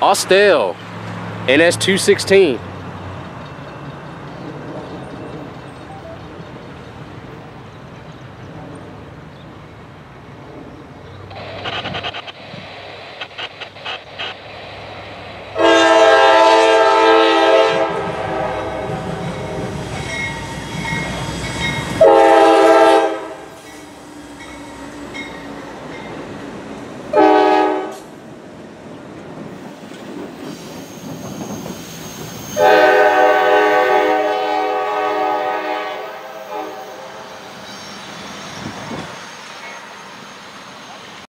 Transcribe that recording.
Austell NS216.